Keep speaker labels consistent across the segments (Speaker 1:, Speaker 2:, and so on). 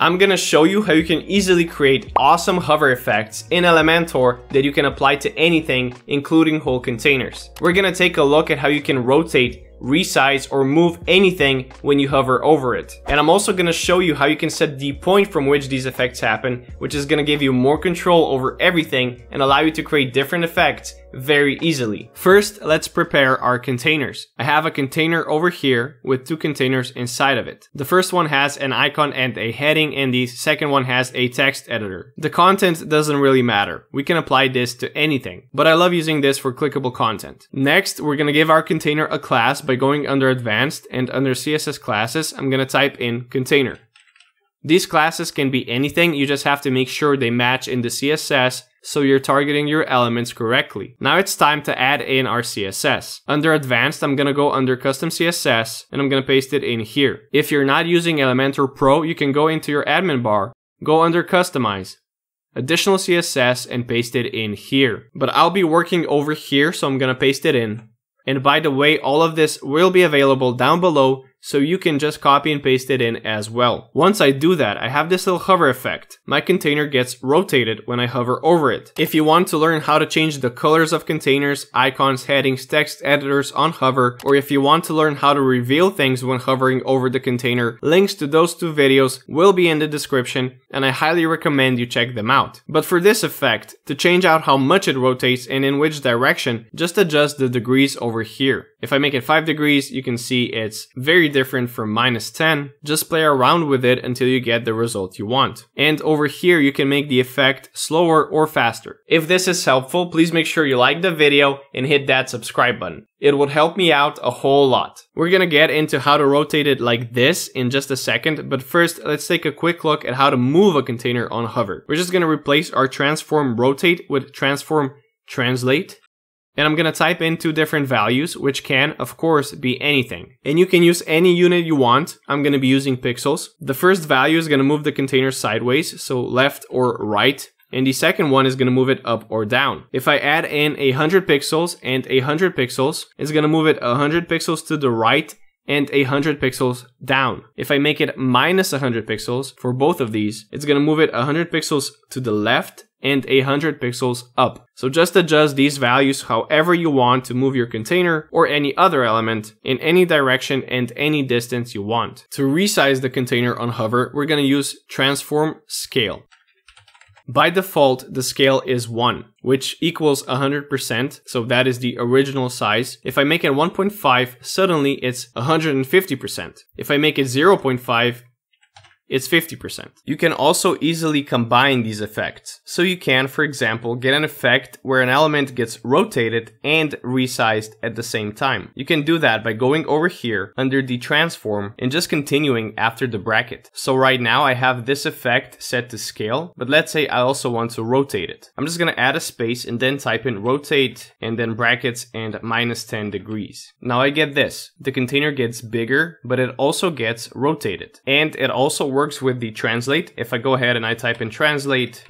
Speaker 1: I'm gonna show you how you can easily create awesome hover effects in Elementor that you can apply to anything, including whole containers. We're gonna take a look at how you can rotate resize, or move anything when you hover over it. And I'm also gonna show you how you can set the point from which these effects happen, which is gonna give you more control over everything and allow you to create different effects very easily. First, let's prepare our containers. I have a container over here with two containers inside of it. The first one has an icon and a heading and the second one has a text editor. The content doesn't really matter. We can apply this to anything, but I love using this for clickable content. Next, we're gonna give our container a class by going under advanced and under CSS classes, I'm gonna type in container. These classes can be anything, you just have to make sure they match in the CSS so you're targeting your elements correctly. Now it's time to add in our CSS. Under advanced, I'm gonna go under custom CSS and I'm gonna paste it in here. If you're not using Elementor Pro, you can go into your admin bar, go under customize, additional CSS and paste it in here. But I'll be working over here, so I'm gonna paste it in. And by the way, all of this will be available down below so you can just copy and paste it in as well. Once I do that, I have this little hover effect. My container gets rotated when I hover over it. If you want to learn how to change the colors of containers, icons, headings, text editors on hover, or if you want to learn how to reveal things when hovering over the container, links to those two videos will be in the description and I highly recommend you check them out. But for this effect, to change out how much it rotates and in which direction, just adjust the degrees over here. If I make it 5 degrees, you can see it's very different from minus 10. Just play around with it until you get the result you want. And over here, you can make the effect slower or faster. If this is helpful, please make sure you like the video and hit that subscribe button. It would help me out a whole lot. We're gonna get into how to rotate it like this in just a second, but first let's take a quick look at how to move a container on hover. We're just gonna replace our transform rotate with transform translate and I'm gonna type in two different values, which can, of course, be anything. And you can use any unit you want. I'm gonna be using pixels. The first value is gonna move the container sideways, so left or right. And the second one is gonna move it up or down. If I add in a 100 pixels and a 100 pixels, it's gonna move it 100 pixels to the right and 100 pixels down. If I make it minus 100 pixels for both of these, it's gonna move it 100 pixels to the left and 100 pixels up. So just adjust these values however you want to move your container or any other element in any direction and any distance you want. To resize the container on hover, we're going to use transform scale. By default, the scale is 1, which equals 100%, so that is the original size. If I make it 1.5, suddenly it's 150%. If I make it 0.5, it's 50%. You can also easily combine these effects. So you can, for example, get an effect where an element gets rotated and resized at the same time. You can do that by going over here under the transform and just continuing after the bracket. So right now I have this effect set to scale, but let's say I also want to rotate it. I'm just gonna add a space and then type in rotate and then brackets and minus 10 degrees. Now I get this. The container gets bigger, but it also gets rotated. And it also works with the translate. If I go ahead and I type in translate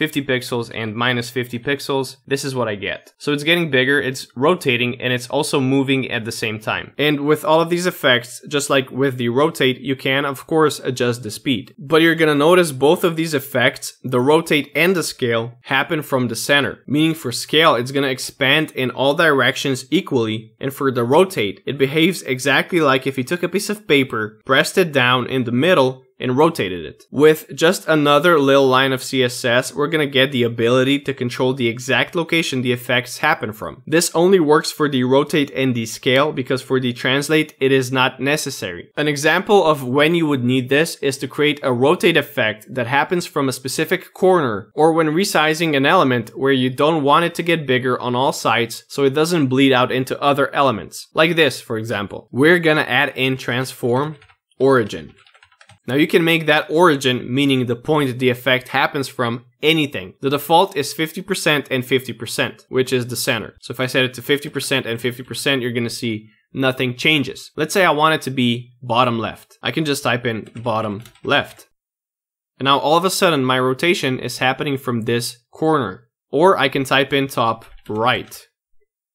Speaker 1: 50 pixels and minus 50 pixels, this is what I get. So it's getting bigger, it's rotating, and it's also moving at the same time. And with all of these effects, just like with the rotate, you can of course adjust the speed. But you're gonna notice both of these effects, the rotate and the scale, happen from the center. Meaning for scale, it's gonna expand in all directions equally, and for the rotate, it behaves exactly like if you took a piece of paper, pressed it down in the middle, and rotated it. With just another little line of CSS, we're gonna get the ability to control the exact location the effects happen from. This only works for the rotate and the scale because for the translate, it is not necessary. An example of when you would need this is to create a rotate effect that happens from a specific corner or when resizing an element where you don't want it to get bigger on all sides so it doesn't bleed out into other elements. Like this, for example. We're gonna add in transform origin. Now you can make that origin, meaning the point the effect happens from, anything. The default is 50% and 50%, which is the center. So if I set it to 50% and 50%, you're gonna see nothing changes. Let's say I want it to be bottom left. I can just type in bottom left. And now all of a sudden my rotation is happening from this corner. Or I can type in top right.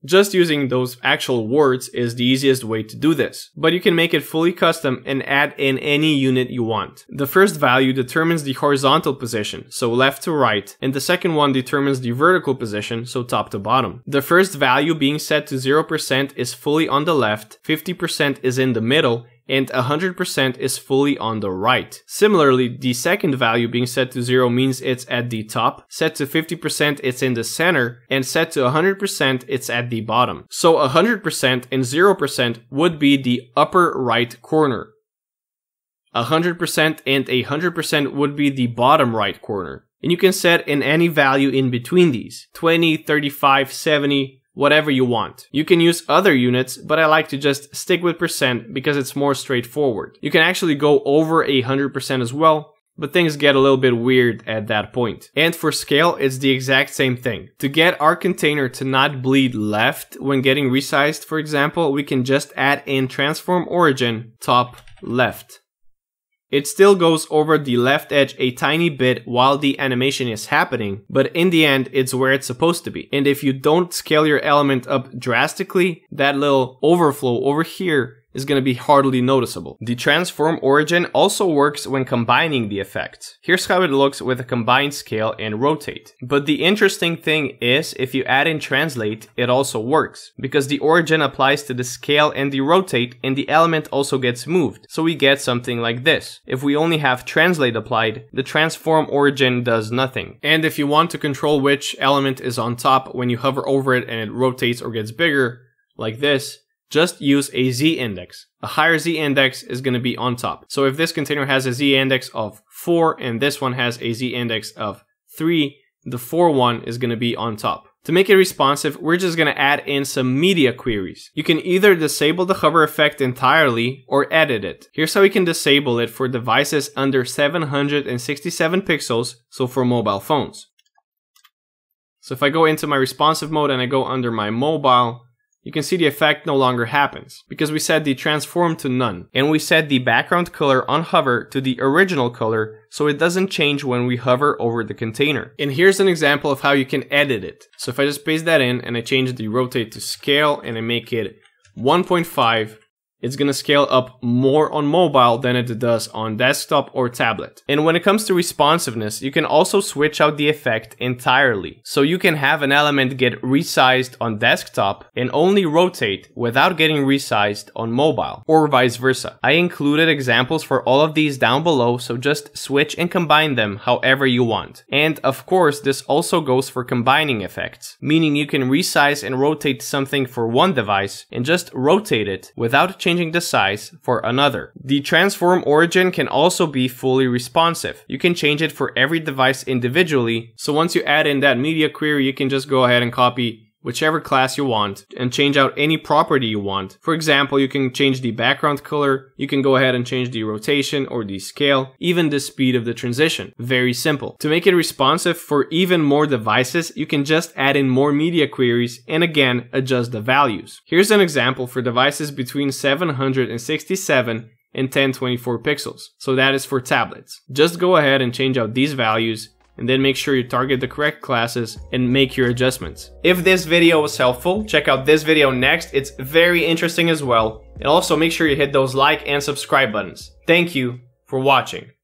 Speaker 1: Just using those actual words is the easiest way to do this, but you can make it fully custom and add in any unit you want. The first value determines the horizontal position, so left to right, and the second one determines the vertical position, so top to bottom. The first value being set to 0% is fully on the left, 50% is in the middle, and 100% is fully on the right. Similarly, the second value being set to 0 means it's at the top, set to 50% it's in the center, and set to 100% it's at the bottom. So 100% and 0% would be the upper right corner. 100% and 100% would be the bottom right corner. And you can set in any value in between these 20, 35, 70, whatever you want. You can use other units, but I like to just stick with percent because it's more straightforward. You can actually go over a 100% as well, but things get a little bit weird at that point. And for scale, it's the exact same thing. To get our container to not bleed left when getting resized, for example, we can just add in transform origin top left. It still goes over the left edge a tiny bit while the animation is happening, but in the end, it's where it's supposed to be. And if you don't scale your element up drastically, that little overflow over here is going to be hardly noticeable. The transform origin also works when combining the effects. Here's how it looks with a combined scale and rotate. But the interesting thing is, if you add in translate, it also works, because the origin applies to the scale and the rotate, and the element also gets moved. So we get something like this. If we only have translate applied, the transform origin does nothing. And if you want to control which element is on top when you hover over it and it rotates or gets bigger, like this, just use a z index. A higher z index is going to be on top. So if this container has a z index of 4 and this one has a z index of 3, the 4 one is going to be on top. To make it responsive, we're just going to add in some media queries. You can either disable the hover effect entirely or edit it. Here's how we can disable it for devices under 767 pixels, so for mobile phones. So if I go into my responsive mode and I go under my mobile, you can see the effect no longer happens, because we set the transform to none, and we set the background color on hover to the original color so it doesn't change when we hover over the container. And here's an example of how you can edit it. So if I just paste that in and I change the rotate to scale and I make it 1.5, it's going to scale up more on mobile than it does on desktop or tablet. And when it comes to responsiveness, you can also switch out the effect entirely. So you can have an element get resized on desktop and only rotate without getting resized on mobile, or vice versa. I included examples for all of these down below, so just switch and combine them however you want. And of course, this also goes for combining effects, meaning you can resize and rotate something for one device and just rotate it without changing the size for another. The transform origin can also be fully responsive. You can change it for every device individually, so once you add in that media query, you can just go ahead and copy whichever class you want and change out any property you want. For example, you can change the background color, you can go ahead and change the rotation or the scale, even the speed of the transition. Very simple. To make it responsive for even more devices, you can just add in more media queries and again adjust the values. Here's an example for devices between 767 and 1024 pixels. So that is for tablets. Just go ahead and change out these values and then make sure you target the correct classes and make your adjustments. If this video was helpful, check out this video next, it's very interesting as well. And also make sure you hit those like and subscribe buttons. Thank you for watching.